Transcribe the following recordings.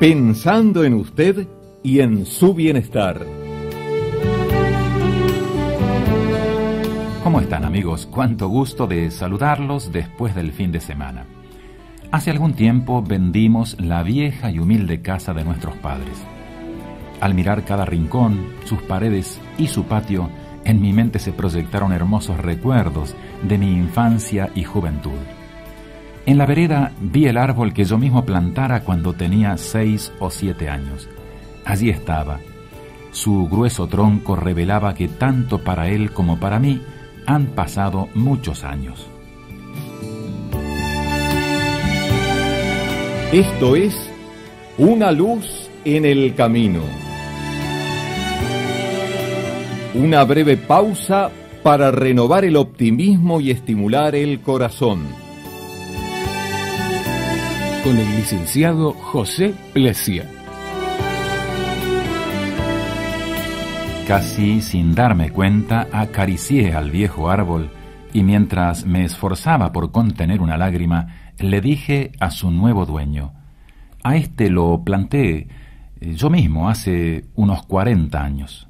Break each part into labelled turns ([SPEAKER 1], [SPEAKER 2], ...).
[SPEAKER 1] pensando en usted y en su bienestar.
[SPEAKER 2] ¿Cómo están amigos? Cuánto gusto de saludarlos después del fin de semana. Hace algún tiempo vendimos la vieja y humilde casa de nuestros padres. Al mirar cada rincón, sus paredes y su patio, en mi mente se proyectaron hermosos recuerdos de mi infancia y juventud. En la vereda vi el árbol que yo mismo plantara cuando tenía seis o siete años. Allí estaba. Su grueso tronco revelaba que tanto para él como para mí han pasado muchos años.
[SPEAKER 1] Esto es Una luz en el camino. Una breve pausa para renovar el optimismo y estimular el corazón
[SPEAKER 3] con el licenciado José Plesia.
[SPEAKER 2] Casi sin darme cuenta, acaricié al viejo árbol y mientras me esforzaba por contener una lágrima, le dije a su nuevo dueño, a este lo planté eh, yo mismo hace unos 40 años.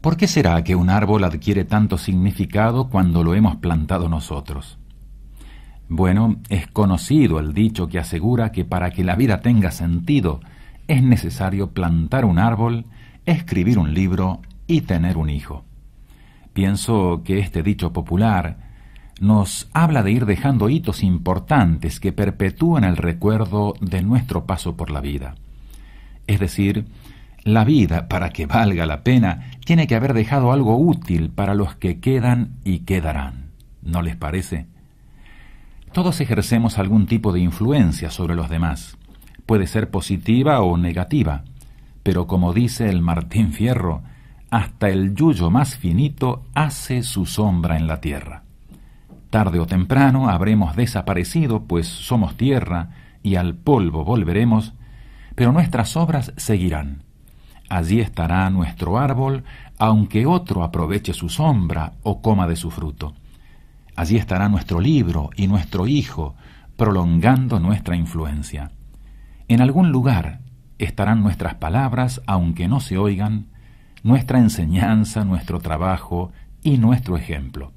[SPEAKER 2] ¿Por qué será que un árbol adquiere tanto significado cuando lo hemos plantado nosotros? Bueno, es conocido el dicho que asegura que para que la vida tenga sentido es necesario plantar un árbol, escribir un libro y tener un hijo. Pienso que este dicho popular nos habla de ir dejando hitos importantes que perpetúen el recuerdo de nuestro paso por la vida. Es decir, la vida, para que valga la pena, tiene que haber dejado algo útil para los que quedan y quedarán. ¿No les parece? Todos ejercemos algún tipo de influencia sobre los demás. Puede ser positiva o negativa, pero como dice el Martín Fierro, hasta el yuyo más finito hace su sombra en la tierra. Tarde o temprano habremos desaparecido, pues somos tierra y al polvo volveremos, pero nuestras obras seguirán. Allí estará nuestro árbol, aunque otro aproveche su sombra o coma de su fruto. Allí estará nuestro libro y nuestro hijo, prolongando nuestra influencia. En algún lugar estarán nuestras palabras, aunque no se oigan, nuestra enseñanza, nuestro trabajo y nuestro ejemplo.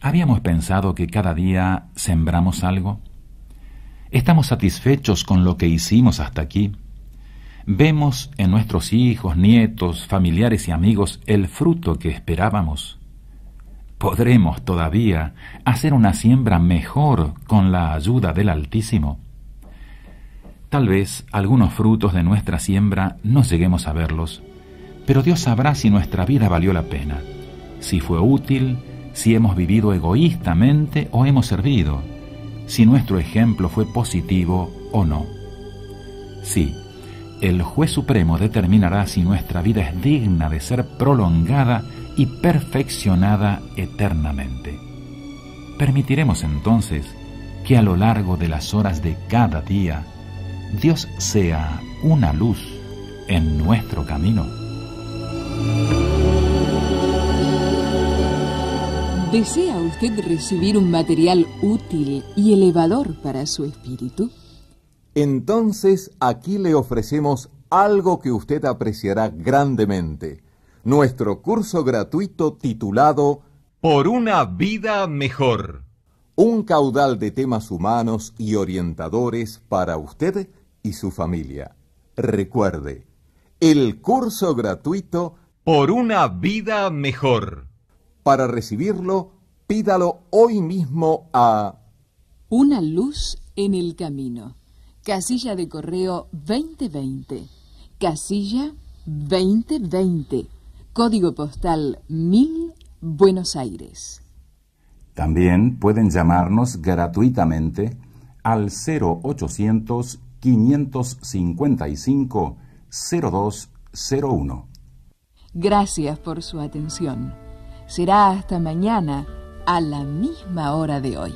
[SPEAKER 2] ¿Habíamos pensado que cada día sembramos algo? ¿Estamos satisfechos con lo que hicimos hasta aquí? ¿Vemos en nuestros hijos, nietos, familiares y amigos el fruto que esperábamos? ¿Podremos todavía hacer una siembra mejor con la ayuda del Altísimo? Tal vez algunos frutos de nuestra siembra no lleguemos a verlos, pero Dios sabrá si nuestra vida valió la pena, si fue útil, si hemos vivido egoístamente o hemos servido, si nuestro ejemplo fue positivo o no. Sí, el juez supremo determinará si nuestra vida es digna de ser prolongada y perfeccionada eternamente. Permitiremos entonces que a lo largo de las horas de cada día Dios sea una luz en nuestro camino.
[SPEAKER 4] ¿Desea usted recibir un material útil y elevador para su espíritu?
[SPEAKER 1] Entonces aquí le ofrecemos algo que usted apreciará grandemente nuestro curso gratuito titulado Por una vida mejor. Un caudal de temas humanos y orientadores para usted y su familia. Recuerde, el curso gratuito Por una vida mejor. Para recibirlo, pídalo hoy mismo a
[SPEAKER 4] Una luz en el camino. Casilla de correo 2020. Casilla 2020 Código postal 1000, Buenos Aires.
[SPEAKER 2] También pueden llamarnos gratuitamente al 0800 555 0201.
[SPEAKER 4] Gracias por su atención. Será hasta mañana a la misma hora de hoy.